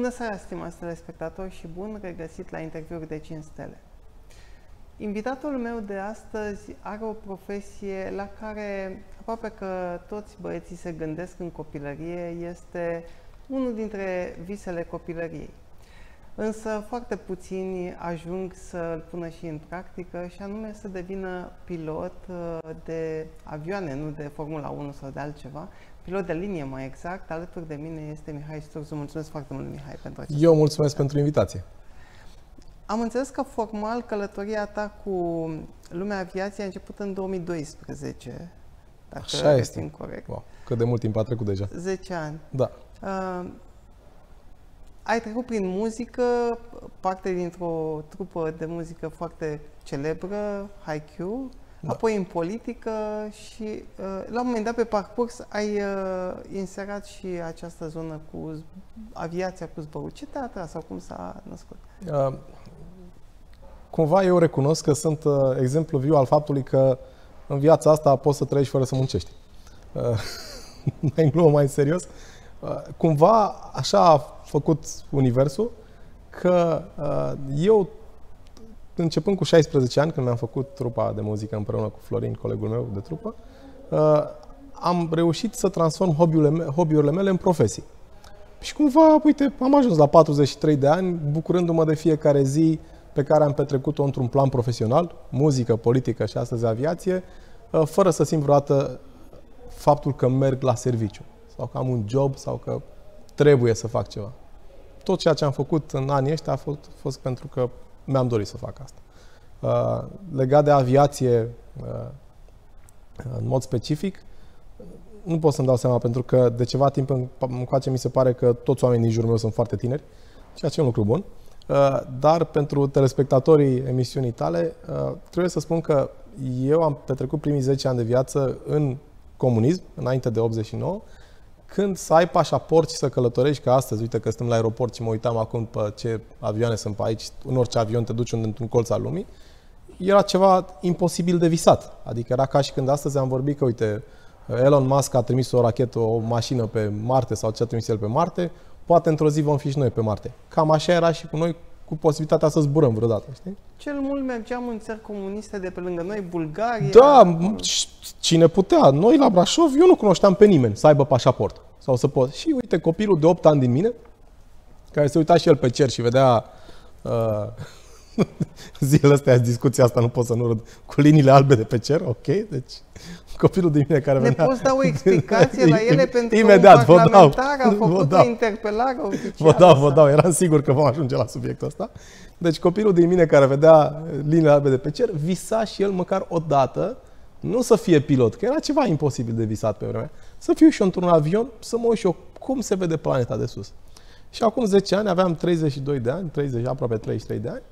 Bună seara, stimați telespectatori și bun regăsit la interviuri de 5 stele. Invitatul meu de astăzi are o profesie la care aproape că toți băieții se gândesc în copilărie, este unul dintre visele copilăriei. Însă foarte puțini ajung să îl pună și în practică și anume să devină pilot uh, de avioane, nu de Formula 1 sau de altceva, pilot de linie mai exact. Alături de mine este Mihai Sturzu. Mulțumesc foarte mult, Mihai, pentru acest Eu mulțumesc pentru invitație. Am înțeles că formal călătoria ta cu lumea aviației a început în 2012, dacă Așa este. corect. Wow, cât de mult timp a trecut deja? 10 ani. Da. Uh, ai trecut prin muzică, parte dintr-o trupă de muzică foarte celebră, Haikyuu, da. apoi în politică și uh, la un moment dat pe parcurs ai uh, inserat și această zonă cu aviația cu zborul. Ce te-a atras sau cum s-a născut? Uh, cumva eu recunosc că sunt uh, exemplu viu al faptului că în viața asta poți să trăiești fără să muncești. Uh, mai în glumă, mai în serios. Uh, cumva așa a făcut universul că uh, eu începând cu 16 ani, când mi-am făcut trupa de muzică împreună cu Florin, colegul meu de trupă, uh, am reușit să transform hobby-urile, hobby-urile mele în profesii. Și cumva, uite, am ajuns la 43 de ani, bucurându-mă de fiecare zi pe care am petrecut-o într-un plan profesional, muzică, politică și astăzi aviație, uh, fără să simt vreodată faptul că merg la serviciu sau că am un job sau că trebuie să fac ceva. Tot ceea ce am făcut în anii ăștia a fost, fost pentru că mi-am dorit să fac asta. Uh, legat de aviație, uh, în mod specific, nu pot să-mi dau seama, pentru că de ceva timp încoace mi se pare că toți oamenii din jurul meu sunt foarte tineri, ceea ce e un lucru bun. Uh, dar pentru telespectatorii emisiunii tale, uh, trebuie să spun că eu am petrecut primii 10 ani de viață în comunism, înainte de 89, când să ai pașaport și să călătorești ca astăzi, uite că suntem la aeroport și mă uitam acum pe ce avioane sunt pe aici, în orice avion te duci într-un colț al lumii, era ceva imposibil de visat. Adică era ca și când astăzi am vorbit că, uite, Elon Musk a trimis o rachetă, o mașină pe Marte sau ce a trimis el pe Marte, poate într-o zi vom fi și noi pe Marte. Cam așa era și cu noi cu posibilitatea să zburăm vreodată, știi? Cel mult mergeam în țări comuniste de pe lângă noi, Bulgaria... Da, cine putea. Noi la Brașov, eu nu cunoșteam pe nimeni să aibă pașaport sau să pot. Și uite, copilul de 8 ani din mine, care se uita și el pe cer și vedea uh, zilele astea, discuția asta, nu pot să nu râd, cu liniile albe de pe cer, ok, deci copilul din mine care ne venea... Ne poți da o explicație la ele pentru Imediat, că un vă dau. a făcut vă dau. o interpelare oficială? Vă dau, vă dau, eram sigur că vom ajunge la subiectul ăsta. Deci copilul din mine care vedea liniile albe de pe cer, visa și el măcar o dată, nu să fie pilot, că era ceva imposibil de visat pe vremea, să fiu și eu într-un avion, să mă uit și eu cum se vede planeta de sus. Și acum 10 ani, aveam 32 de ani, 30, aproape 33 de ani,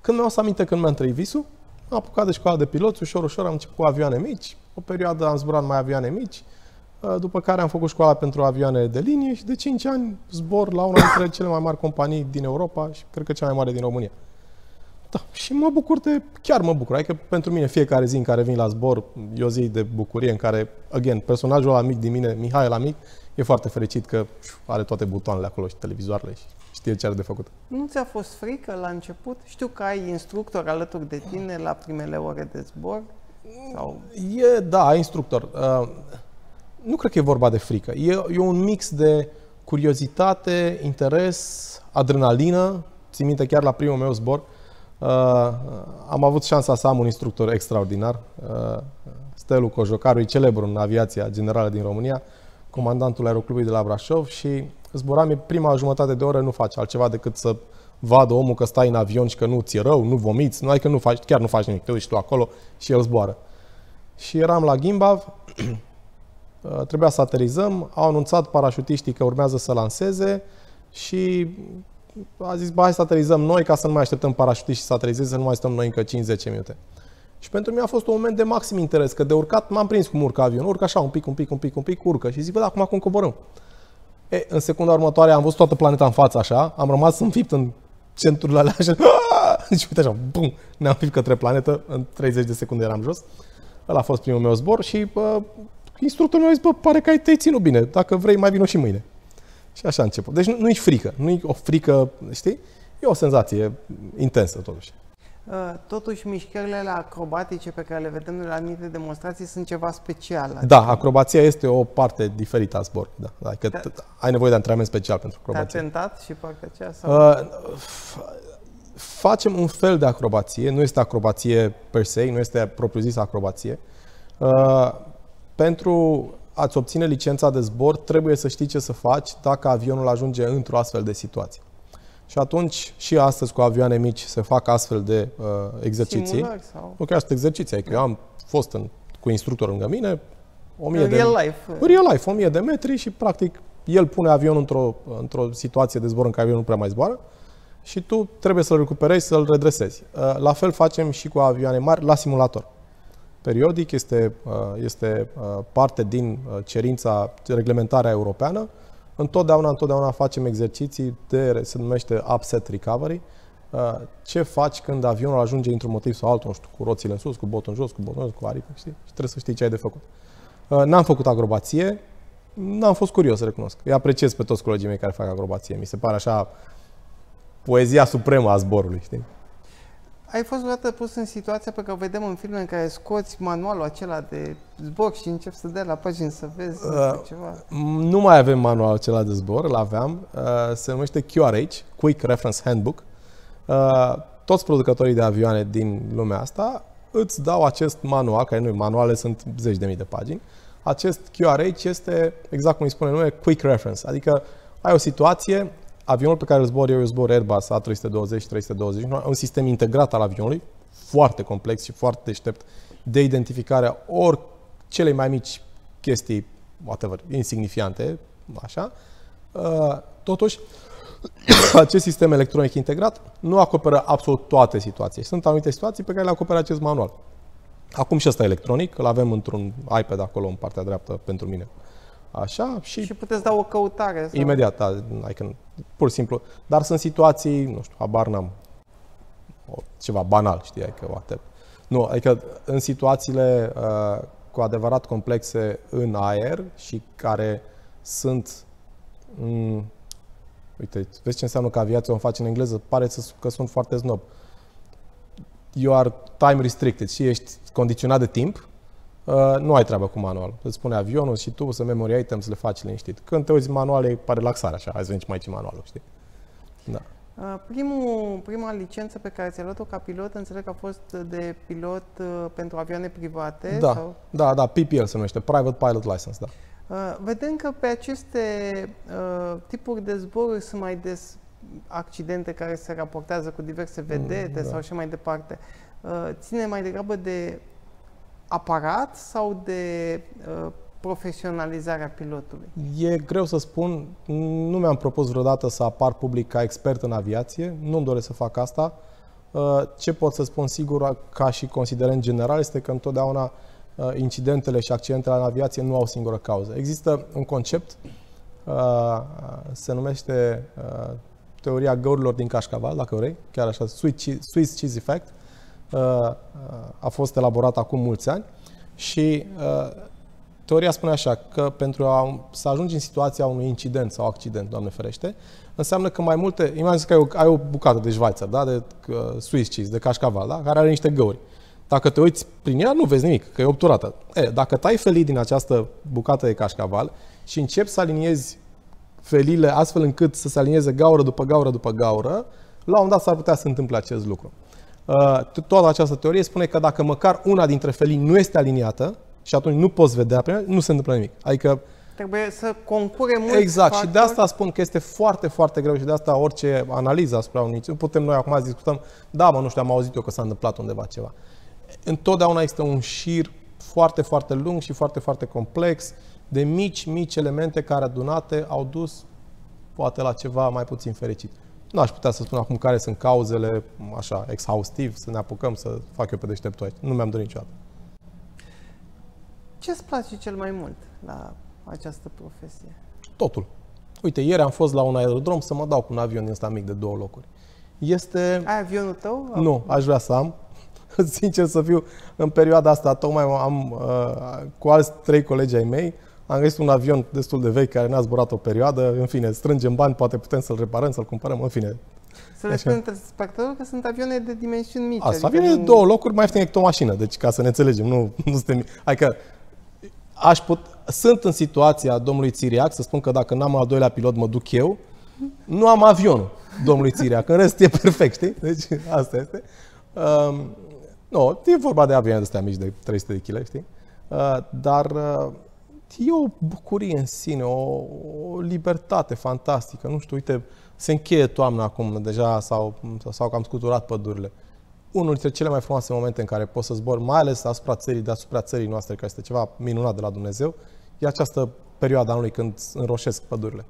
când mi-au să aminte când mi-am trăit visul, am apucat de școală de pilot, ușor, ușor am început cu avioane mici, o perioadă am zburat mai avioane mici, uh, după care am făcut școala pentru avioane de linie și de 5 ani zbor la una dintre cele mai mari companii din Europa și cred că cea mai mare din România. Da, și mă bucur de, chiar mă bucur. Adică pentru mine fiecare zi în care vin la zbor, e o zi de bucurie în care, again, personajul ăla mic din mine, Mihai la mic, e foarte fericit că are toate butoanele acolo și televizoarele și știe ce are de făcut. Nu ți-a fost frică la început? Știu că ai instructor alături de tine la primele ore de zbor. Sau... E, da, ai instructor. Uh, nu cred că e vorba de frică. E, e un mix de curiozitate, interes, adrenalină. Țin minte chiar la primul meu zbor. Uh, am avut șansa să am un instructor extraordinar. Uh, Stelu Cojocaru, e celebru în aviația generală din România, comandantul aeroclubului de la Brașov și zburam prima jumătate de oră nu faci altceva decât să vadă omul că stai în avion și că nu ți-e rău, nu vomiți, nu ai că nu faci, chiar nu faci nimic, te uiți tu acolo și el zboară. Și eram la Gimbav, trebuia să aterizăm, au anunțat parașutiștii că urmează să lanseze și a zis, hai să aterizăm noi ca să nu mai așteptăm parașutiștii să aterizeze, să nu mai stăm noi încă 5-10 minute. Și pentru mine a fost un moment de maxim interes, că de urcat m-am prins cum urcă avionul, urcă așa un pic, un pic, un pic, un pic, urcă și zic, bă, da, acum cum coborâm. E, în secunda următoare am văzut toată planeta în față așa, am rămas înfipt în centurile alea așa, și uite așa, bum, ne-am înfipt către planetă, în 30 de secunde eram jos. Ăla a fost primul meu zbor și bă, instructorul meu a zis, bă, pare că ai te ținut bine, dacă vrei mai vino și mâine. Și așa a început. Deci nu, nu-i frică, nu-i o frică, știi? E o senzație intensă totuși. Uh, totuși, mișcările acrobatice pe care le vedem la anumite demonstrații sunt ceva special. Da, acrobația este o parte diferită a zborului. Da. Adică da. ai nevoie de antrenament special pentru acrobație. Te-a tentat și partea aceea? Sau? Uh, facem un fel de acrobație, nu este acrobație per se, nu este propriu-zisă acrobație. Uh, pentru a-ți obține licența de zbor, trebuie să știi ce să faci dacă avionul ajunge într-o astfel de situație. Și atunci, și astăzi cu avioane mici se fac astfel de uh, exerciții. sau? Nu chiar sunt exerciții, adică eu am fost în, cu instructor lângă mine, 1000 în de, real life. În real life, 1000 de metri și practic el pune avionul într-o, într-o situație de zbor în care avionul nu prea mai zboară și tu trebuie să-l recuperezi, să-l redresezi. Uh, la fel facem și cu avioane mari la simulator. Periodic este, uh, este uh, parte din cerința, reglementarea europeană întotdeauna, întotdeauna facem exerciții de, se numește upset recovery, uh, ce faci când avionul ajunge într-un motiv sau altul, nu știu, cu roțile în sus, cu botul în jos, cu botul în jos, cu aripi, știi? Și trebuie să știi ce ai de făcut. Uh, n-am făcut acrobație, n-am fost curios să recunosc. Îi apreciez pe toți colegii mei care fac acrobație. Mi se pare așa poezia supremă a zborului, știi? Ai fost vreodată pus în situația pe care o vedem în filme în care scoți manualul acela de zbor și începi să dai la pagini să vezi uh, ceva? Nu mai avem manualul acela de zbor, îl aveam. Uh, se numește QRH, Quick Reference Handbook. Uh, toți producătorii de avioane din lumea asta îți dau acest manual, care nu manuale sunt zeci de mii de pagini. Acest QRH este, exact cum îi spune numele, Quick Reference, adică ai o situație, avionul pe care îl zbor eu, eu zbor Airbus A320-320, un sistem integrat al avionului, foarte complex și foarte deștept de identificarea ori celei mai mici chestii, whatever, insignifiante, așa. Uh, totuși, acest sistem electronic integrat nu acoperă absolut toate situațiile. Sunt anumite situații pe care le acoperă acest manual. Acum și ăsta electronic, îl avem într-un iPad acolo în partea dreaptă pentru mine. Așa și... Și puteți da o căutare. Sau... Imediat, da, adică, pur și simplu. Dar sunt situații, nu știu, habar n-am, ceva banal, știi, adică, whatever. Nu, adică în situațiile uh, cu adevărat complexe în aer și care sunt, mm, uite, vezi ce înseamnă că aviația o face în engleză, pare să, că sunt foarte snob. You are time restricted și ești condiționat de timp, Uh, nu ai treabă cu manual. Îți spune avionul și tu să memory item să le faci liniștit. Când te uiți manual, e pare relaxare așa, hai să mai ce manualul, știi? Da. Uh, primul, prima licență pe care ți-ai luat-o ca pilot, înțeleg că a fost de pilot uh, pentru avioane private? Da, sau? da, da, PPL se numește, Private Pilot License, da. Uh, vedem că pe aceste uh, tipuri de zboruri sunt mai des accidente care se raportează cu diverse vedete mm, da. sau așa mai departe. Uh, ține mai degrabă de aparat sau de uh, profesionalizarea pilotului? E greu să spun. Nu mi-am propus vreodată să apar public ca expert în aviație. Nu-mi doresc să fac asta. Uh, ce pot să spun sigur, ca și considerent general, este că întotdeauna uh, incidentele și accidentele în aviație nu au singură cauză. Există un concept, uh, se numește teoria găurilor din cașcaval, dacă vrei, chiar așa, Swiss cheese effect, a fost elaborat acum mulți ani și teoria spune așa că pentru a, să ajungi în situația unui incident sau accident, Doamne ferește, înseamnă că mai multe, imaginează că ai o, ai o bucată de Schweizer, da, de uh, Swiss cheese, de cașcaval, da, care are niște găuri. Dacă te uiți prin ea, nu vezi nimic, că e obturată. E, dacă tai felii din această bucată de cașcaval și începi să aliniezi felile astfel încât să se alinieze gaură după gaură după gaură, la un moment dat s-ar putea să întâmple acest lucru. Uh, toată această teorie spune că dacă măcar una dintre felii nu este aliniată și atunci nu poți vedea prin nu se întâmplă nimic. Adică Trebuie să concure mult Exact, factori. și de asta spun că este foarte, foarte greu și de asta orice analiză asupra unui nu putem noi acum să discutăm, da, mă, nu știu, am auzit eu că s-a întâmplat undeva ceva. Întotdeauna este un șir foarte, foarte lung și foarte, foarte complex de mici, mici elemente care adunate au dus poate la ceva mai puțin fericit. Nu aș putea să spun acum care sunt cauzele, așa, exhaustiv, să ne apucăm să fac eu pe deșteptul aici. Nu mi-am dorit niciodată. Ce îți place cel mai mult la această profesie? Totul. Uite, ieri am fost la un aerodrom să mă dau cu un avion din ăsta mic de două locuri. Este... Ai avionul tău? Nu, aș vrea să am. Sincer să fiu, în perioada asta tocmai am uh, cu alți trei colegi ai mei, am găsit un avion destul de vechi care n-a zburat o perioadă, în fine, strângem bani, poate putem să-l reparăm, să-l cumpărăm, în fine. Să le spun spectatorul că sunt avioane de dimensiuni mici. Asta adică avioane de două locuri mai ieftin decât o mașină, deci ca să ne înțelegem, nu, nu suntem... Adică aș put, sunt în situația domnului Țiriac să spun că dacă n-am al doilea pilot, mă duc eu, nu am avionul domnului Țiriac, în rest e perfect, știi? Deci asta este. Um, nu, e vorba de avioane de astea mici de 300 de kg, știi? Uh, dar uh, e o bucurie în sine, o, o libertate fantastică. Nu știu, uite, se încheie toamna acum, deja sau sau că am scuturat pădurile. Unul dintre cele mai frumoase momente în care poți să zbor, mai ales asupra țării, deasupra țării noastre, care este ceva minunat de la Dumnezeu, e această perioadă anului când înroșesc pădurile.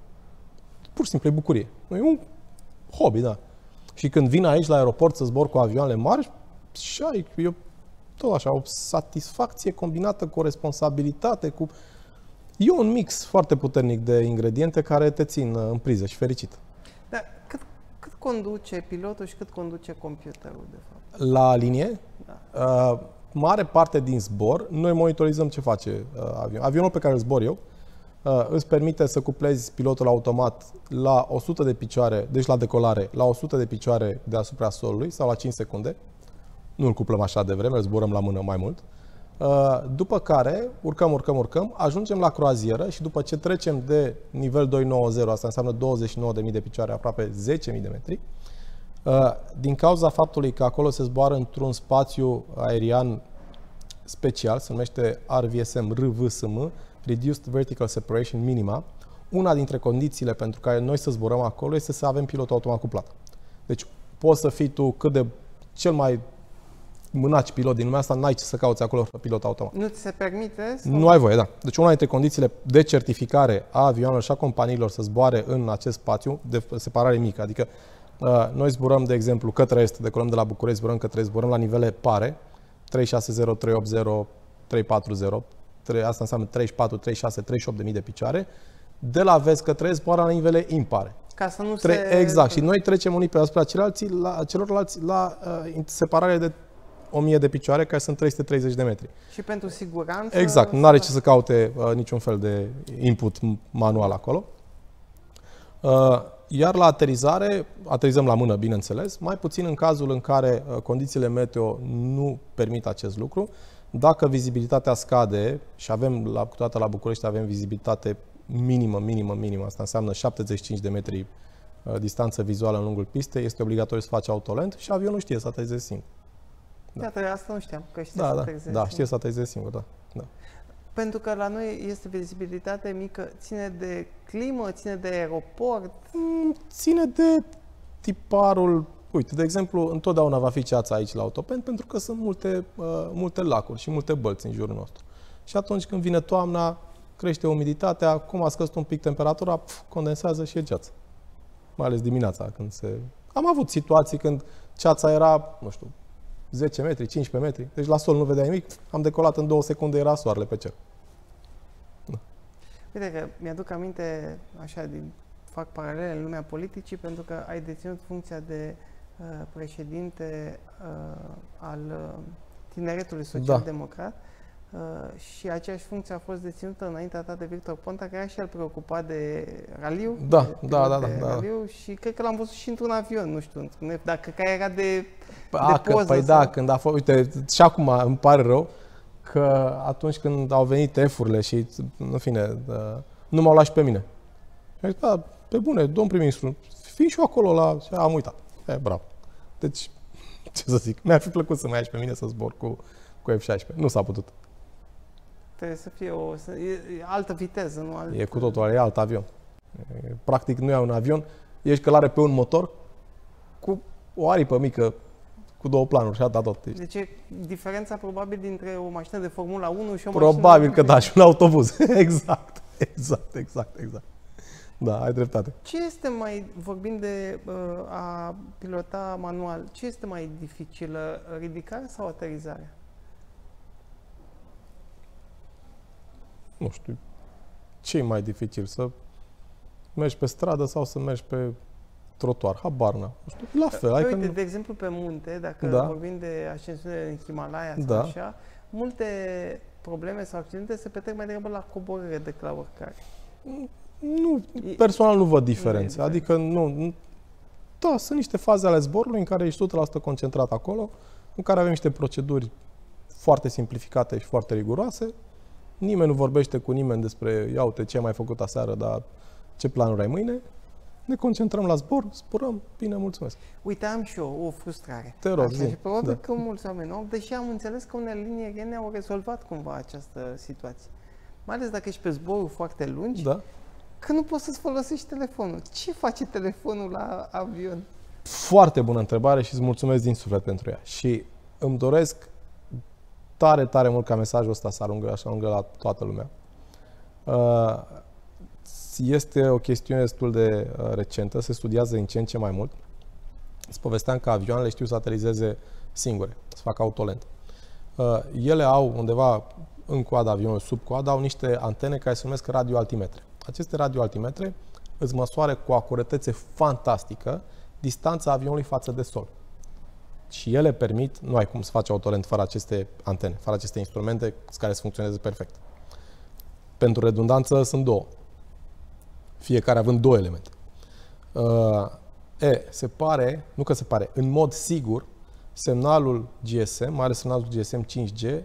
Pur și simplu e bucurie. E un hobby, da. Și când vin aici la aeroport să zbor cu avioanele mari, și ai, eu tot așa, o satisfacție combinată cu o responsabilitate, cu... E un mix foarte puternic de ingrediente care te țin uh, în priză și fericit. Dar cât, cât conduce pilotul și cât conduce computerul, de fapt? La linie? Da. Uh, mare parte din zbor, noi monitorizăm ce face uh, avionul. Avionul pe care îl zbor eu uh, îți permite să cuplezi pilotul automat la 100 de picioare, deci la decolare, la 100 de picioare deasupra solului sau la 5 secunde nu îl cuplăm așa de vreme, îl zburăm la mână mai mult. Uh, după care, urcăm, urcăm, urcăm, ajungem la croazieră și după ce trecem de nivel 290, asta înseamnă 29.000 de picioare, aproape 10.000 de metri, uh, din cauza faptului că acolo se zboară într-un spațiu aerian special, se numește RVSM, RVSM, Reduced Vertical Separation Minima, una dintre condițiile pentru care noi să zburăm acolo este să avem pilot automat cuplat. Deci poți să fii tu cât de cel mai mânaci pilot din lumea asta, n-ai ce să cauți acolo pilot automat. Nu ți se permite? Sau? Nu ai voie, da. Deci una dintre condițiile de certificare a avioanelor și a companiilor să zboare în acest spațiu de separare mică, adică uh, noi zburăm, de exemplu, către est, decolăm de la București, zburăm către est, zburăm la nivele pare, 360, 380, 340, 3, asta înseamnă 34, 36, 38 de mii de picioare, de la vest către est zboară la nivele impare. Ca să nu Tre- se... Exact. Și noi trecem unii pe asupra celorlalți, la, celorlalți la uh, separare de 1000 de picioare, care sunt 330 de metri. Și pentru siguranță? Exact, nu are ce să caute uh, niciun fel de input manual acolo. Uh, iar la aterizare, aterizăm la mână, bineînțeles, mai puțin în cazul în care uh, condițiile meteo nu permit acest lucru. Dacă vizibilitatea scade și avem, la, toată la București avem vizibilitate minimă, minimă, minimă, asta înseamnă 75 de metri uh, distanță vizuală în lungul pistei, este obligatoriu să faci autolent și avionul știe să aterizeze singur. Da. Iată, asta nu știam, că știe da, să da, aterizeze Da, știe să aterizeze singur, da. da. Pentru că la noi este vizibilitate mică, ține de climă, ține de aeroport? Mm, ține de tiparul Uite, de exemplu, întotdeauna va fi ceața aici la autopen pentru că sunt multe, uh, multe lacuri și multe bălți în jurul nostru. Și atunci când vine toamna, crește umiditatea, cum a scăzut un pic temperatura, pf, condensează și e ceață. Mai ales dimineața când se... Am avut situații când ceața era, nu știu, 10 metri, 15 metri. Deci la sol nu vedeai nimic. Am decolat în două secunde, era soarele pe cer. Da. Uite că mi-aduc aminte, așa, din, fac paralele în lumea politicii, pentru că ai deținut funcția de uh, președinte uh, al uh, Tineretului da. Social-Democrat. Da. Uh, și aceeași funcție a fost deținută înaintea ta de Victor Ponta, care era și el preocupat de raliu. Da, de, da, da, da, da. Raliu și cred că l-am văzut și într-un avion, nu știu, dacă care era de, a, de poză. Că, păi sau... da, când a fost, uite, și acum îmi pare rău că atunci când au venit F-urile și, în fine, uh, nu m-au luat și pe mine. Și zis, da, pe bune, domn prim-ministru, fii și eu acolo la... Și am uitat. E, bravo. Deci, ce să zic, mi-ar fi plăcut să mă ia pe mine să zbor cu, cu F-16. Nu s-a putut. Trebuie să fie o să, e, e altă viteză, nu alt... E cu totul, e alt avion. E, practic nu e un avion, ești călare pe un motor cu o aripă mică, cu două planuri și atât tot. Deci, deci e diferența probabil dintre o mașină de Formula 1 și o Probabil mașină că da, și un autobuz. exact, exact, exact, exact. Da, ai dreptate. Ce este mai, vorbind de uh, a pilota manual, ce este mai dificilă, ridicarea sau aterizarea? Nu știu, ce e mai dificil? Să mergi pe stradă sau să mergi pe trotuar? Habar n Nu știu, la fel. Uite, nu... de exemplu, pe munte, dacă da. vorbim de ascensiune în Himalaya sau da. așa, multe probleme sau accidente se petrec mai degrabă la coborâre decât la urcare. Nu, personal nu văd diferențe. Nu adică nu, nu, da, sunt niște faze ale zborului în care ești 100% concentrat acolo, în care avem niște proceduri foarte simplificate și foarte riguroase. Nimeni nu vorbește cu nimeni despre, ia uite, ce ai mai făcut aseară, dar ce planuri ai mâine. Ne concentrăm la zbor, spurăm, bine, mulțumesc. Uite, am și eu o frustrare. Te rog, Așa, zi. și probabil Da. că mulți oameni au, deși am înțeles că unele linii aeriene au rezolvat cumva această situație. Mai ales dacă ești pe zboruri foarte lungi, Da? că nu poți să-ți folosești telefonul. Ce face telefonul la avion? Foarte bună întrebare și îți mulțumesc din suflet pentru ea. Și îmi doresc tare, tare mult ca mesajul ăsta să ajungă, să ajungă la toată lumea. Uh, Este o chestiune destul de uh, recentă, se studiază din ce în ce mai mult. Îți povesteam că avioanele știu să aterizeze singure, să facă autolent. Uh, Ele au undeva în coada avionului, sub coada, au niște antene care se numesc radioaltimetre. Aceste radioaltimetre îți măsoară cu o acuretețe fantastică distanța avionului față de sol. Și ele permit, nu ai cum să faci autolent fără aceste antene, fără aceste instrumente care să funcționeze perfect. Pentru redundanță sunt două. Fiecare având două elemente. Uh, e, se pare, nu că se pare, în mod sigur, semnalul GSM, mai ales semnalul GSM 5G,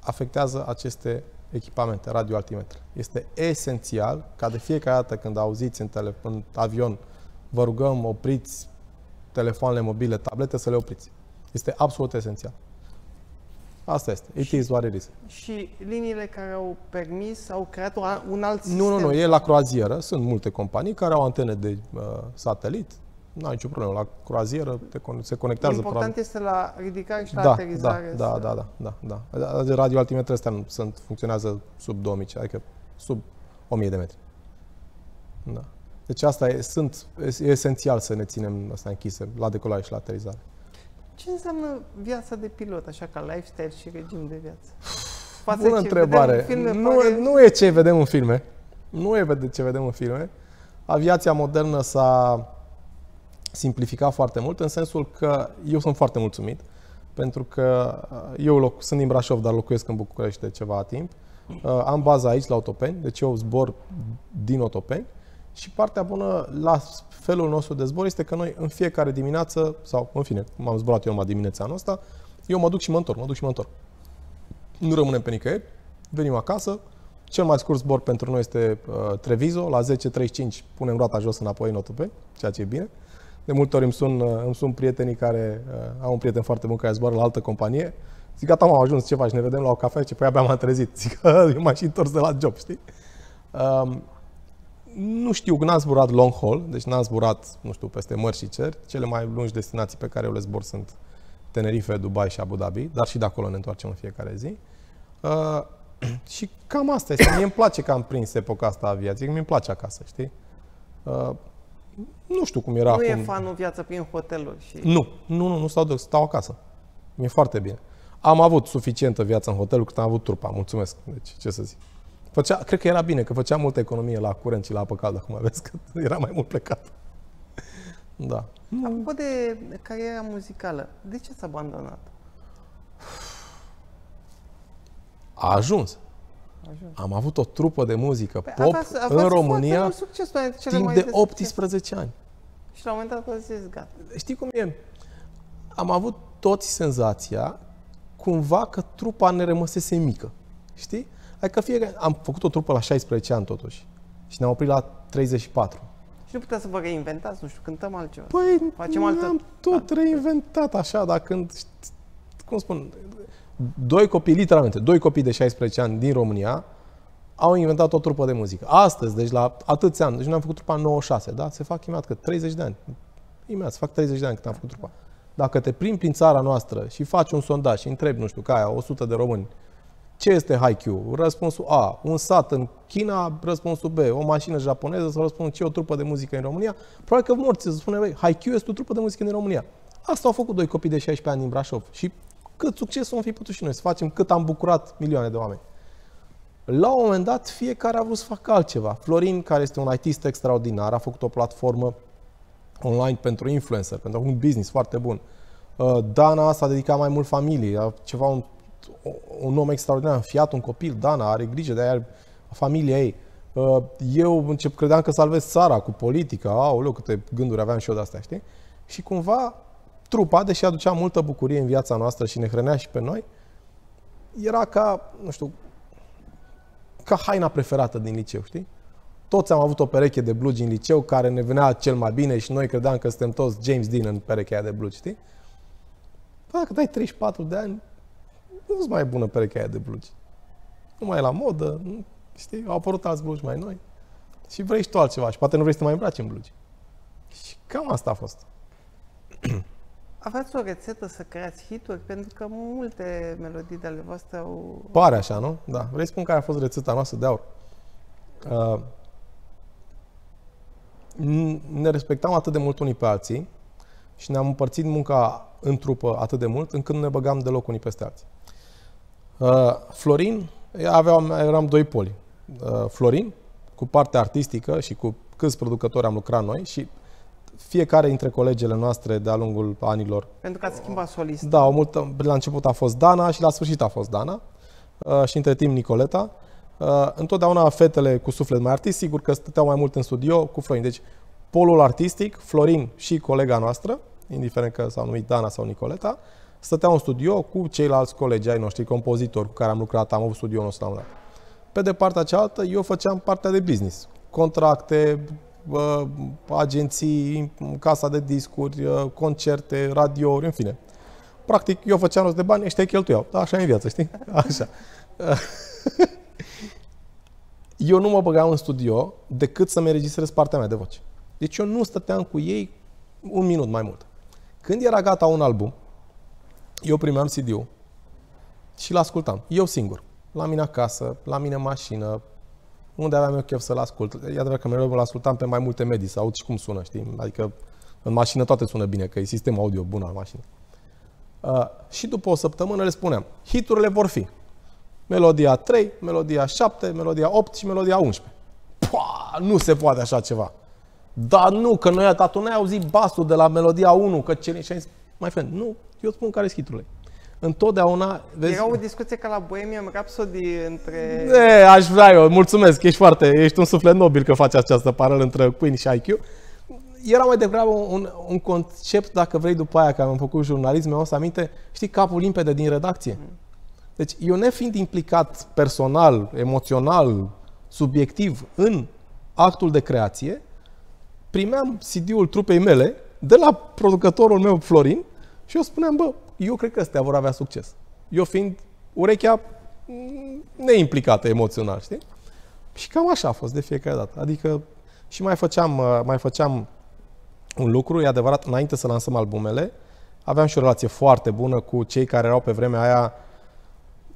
afectează aceste echipamente, radioaltimetre. Este esențial ca de fiecare dată când auziți în, tele, în avion, vă rugăm, opriți telefoanele mobile, tablete, să le opriți. Este absolut esențial. Asta este. It is what it is. Și liniile care au permis au creat o- un alt sistem. Nu, nu, nu, e la croazieră. Sunt multe companii care au antene de uh, satelit. Nu ai nicio problemă. La croazieră te con- se conectează. Important este la ridicare și la da, aterizare. da, da, să- da, da, da, da. De radioaltimetre astea nu sunt, funcționează sub 2000, adică sub 1000 de metri. Da. Deci asta e, sunt, e esențial să ne ținem asta închise la decolare și la aterizare. Ce înseamnă viața de pilot, așa ca lifestyle și regim de viață? Față Bună ce întrebare. vedem în filme, nu, pare- nu e ce vedem în filme. Nu e vede- ce vedem în filme. Aviația modernă s-a simplificat foarte mult în sensul că eu sunt foarte mulțumit pentru că uh, eu loc, sunt din Brașov, dar locuiesc în București de ceva timp. Uh, Am baza aici la Otopeni, deci eu zbor din Otopeni și partea bună la felul nostru de zbor este că noi în fiecare dimineață, sau în fine, cum am zburat eu numai dimineața anul ăsta, eu mă duc și mă întorc, mă duc și mă întorc. Nu rămânem pe nicăieri, venim acasă, cel mai scurt zbor pentru noi este uh, Treviso, la 10.35 punem roata jos înapoi în Otopeni, ceea ce e bine. De multe ori îmi sun, uh, îmi sun prietenii care, uh, au un prieten foarte bun care zboară la altă companie, zic, gata, am ajuns, ce faci, ne vedem la o cafea, ce păi abia m-am trezit. Zic, eu m-am și întors de la job, știi? Um, nu știu, n-am zburat long haul, deci n-am zburat, nu știu, peste mări și cer. Cele mai lungi destinații pe care eu le zbor sunt Tenerife, Dubai și Abu Dhabi, dar și de acolo ne întoarcem în fiecare zi. Uh, și cam asta este. Mie îmi place că am prins epoca asta a aviației, mi îmi place acasă, știi? Uh, nu știu cum era Nu acum. e fanul viață prin hoteluri și... Nu, nu, nu, nu stau, de, stau acasă. Mi-e foarte bine. Am avut suficientă viață în hotel cât am avut trupa, mulțumesc. Deci, ce să zic. Făcea, cred că era bine, că făceam multă economie la curent și la apă caldă, acum vezi că era mai mult plecat. Da. Apropo de cariera muzicală, de ce ați abandonat? A ajuns. Ajuns. Am avut o trupă de muzică Păi pop aveați- în aveați foarte România mult succes, una dintre cele timp mai de succes. 18 ani. Și la un moment dat ați zis, gata. Știi cum e? Am avut toți senzația cumva că trupa ne rămăsese mică. Știi? Adică fiecare... Am făcut o trupă la 16 ani totuși. Și ne-am oprit la 34. Și nu puteți să vă reinventați, nu știu, cântăm altceva. Păi, Facem altă- am tot reinventat așa, dar când, cum spun, doi copii, literalmente, doi copii de 16 ani din România au inventat o trupă de muzică. Astăzi, deci la atâția ani, deci noi am făcut trupa în 96, da? Se fac imediat, că 30 de ani. Imediat, se fac 30 de ani când am făcut trupa. Dacă te plimbi prin țara noastră și faci un sondaj și întrebi, nu știu, ca aia, 100 de români, ce este Haikyuu? Răspunsul A, un sat în China, răspunsul B, o mașină japoneză sau răspunsul C, o trupă de muzică în România. Probabil că morți să spune, băi, Haikyuu este o trupă de muzică în România. Asta au făcut doi copii de 16 ani din Brașov. Și cât succes am fi putut și noi să facem, cât am bucurat milioane de oameni. La un moment dat, fiecare a vrut să facă altceva. Florin, care este un ITist extraordinar, a făcut o platformă online pentru influencer, pentru un business foarte bun. Uh, Dana s-a dedicat mai mult familiei, a ceva un un om extraordinar, fiat, un copil, Dana, are grijă de aia, familia ei. Uh, eu încep, credeam că salvez țara cu politica, aoleu, câte gânduri aveam și eu de astea, știi? Și cumva trupa, deși aducea multă bucurie în viața noastră și ne hrănea și pe noi, era ca, nu știu, ca haina preferată din liceu, știi? Toți am avut o pereche de blugi în liceu care ne venea cel mai bine și noi credeam că suntem toți James Dean în perechea de blugi, știi? Păi dacă dai 34 de ani, nu-ți mai e bună perechea aia de blugi. Nu mai e la modă, nu, știi? Au apărut alți blugi mai noi și vrei și tu altceva și poate nu vrei să te mai îmbraci în blugi. Și cam asta a fost. Aveți o rețetă să creați hituri? Pentru că multe melodii de ale voastre au... Pare așa, nu? Da. Vrei să spun care a fost rețeta noastră de aur? Uh, ne respectam atât de mult unii pe alții și ne-am împărțit munca în trupă atât de mult încât nu ne băgam deloc unii peste alții. Uh, Florin, aveam, eram doi poli. Uh, Florin, cu partea artistică și cu câți producători am lucrat noi și fiecare dintre colegele noastre de-a lungul anilor. Pentru că ați schimbat solist. Da, o multă, la început a fost Dana și la sfârșit a fost Dana uh, și între timp Nicoleta. Uh, întotdeauna fetele cu suflet mai artist, sigur că stăteau mai mult în studio cu Florin. Deci polul artistic, Florin și colega noastră, indiferent că s-au numit Dana sau Nicoleta, stăteau în studio cu ceilalți colegi ai noștri, compozitori cu care am lucrat, am avut studioul nostru la un dat. Pe de partea cealaltă, eu făceam partea de business. Contracte, agenții, casa de discuri, concerte, radiouri, în fine. Practic, eu făceam rost de bani, ăștia cheltuiau. Da, așa e în viață, știi? Așa. eu nu mă băgam în studio decât să-mi înregistrez partea mea de voce. Deci eu nu stăteam cu ei un minut mai mult. Când era gata un album, eu primeam CD-ul și l-ascultam. Eu singur. La mine acasă, la mine în mașină, unde aveam eu chef să-l ascult. E adevărat că mereu îl ascultam pe mai multe medii, să aud și cum sună, știi? Adică în mașină toate sună bine, că e sistem audio bun al mașinii. Uh, și după o săptămână le spuneam, hiturile vor fi melodia 3, melodia 7, melodia 8 și melodia 11. Pua, nu se poate așa ceva. Dar nu, că noi, dar tu n-ai auzit basul de la melodia 1, că ce și zis, mai friend, nu, eu spun care sunt hiturile. Întotdeauna... Vezi... Era o discuție ca la Bohemian Rhapsody între... E, aș vrea eu, mulțumesc, ești foarte, ești un suflet nobil că faci această parală între Queen și IQ. Era mai degrabă un, un concept, dacă vrei, după aia, că am făcut jurnalism, mi-am aminte, știi, capul limpede din redacție. Mm. Deci eu nefiind implicat personal, emoțional, subiectiv în actul de creație, primeam CD-ul trupei mele de la producătorul meu, Florin, și eu spuneam, bă, eu cred că ăstea vor avea succes. Eu fiind urechea neimplicată emoțional, știi? Și cam așa a fost de fiecare dată. Adică și mai făceam, uh, mai făceam un lucru, e adevărat, înainte să lansăm albumele, aveam și o relație foarte bună cu cei care erau pe vremea aia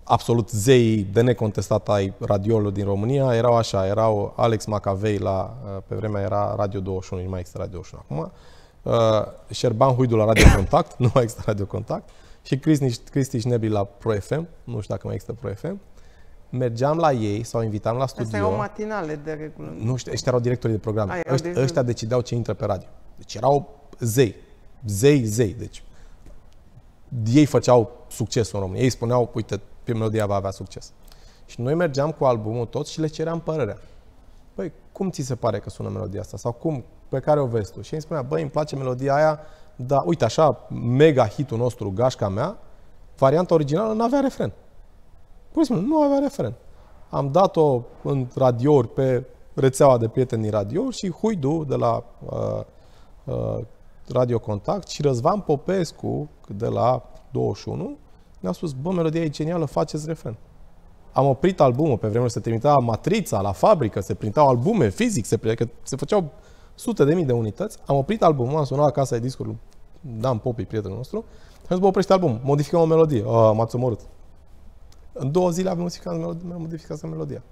absolut zei de necontestat ai radioului din România. Erau așa, erau Alex Macavei la, uh, pe vremea era Radio 21, nu mai există Radio 21 acum, uh, Șerban Huidu la Radio Contact, nu mai există Radio Contact, și Cristi Șnebi la Pro FM, nu știu dacă mai există Pro FM. Mergeam la ei sau invitam la studio. Astea erau matinale de regulă. Nu știu, ăștia erau directorii de programe. Ai, ăștia, de... ăștia decideau ce intră pe radio. Deci erau zei. Zei, zei. Deci ei făceau succesul în România. Ei spuneau, uite, pe melodia va avea succes. Și noi mergeam cu albumul tot și le ceream părerea. Păi, cum ți se pare că sună melodia asta? Sau cum, pe care o vezi tu? Și îmi spunea, băi, îmi place melodia aia, dar uite așa, mega hitul nostru, Gașca mea, varianta originală nu avea refren. Pur și simplu, nu avea refren. Am dat-o în radiouri pe rețeaua de prieteni din radio și Huidu de la uh, uh, Radio Contact și Răzvan Popescu de la 21 ne-au spus, bă, melodia e genială, faceți refren. Am oprit albumul, pe vremuri se trimita matrița la fabrică, se printau albume fizic, se, că se făceau sute de mii de unități. Am oprit albumul, am sunat acasă de discuri, Dan Popi, prietenul nostru, am zis, bă, oprește albumul, modificăm o melodie. Oh, m-ați omorât. În două zile am modificat, modificat melodia.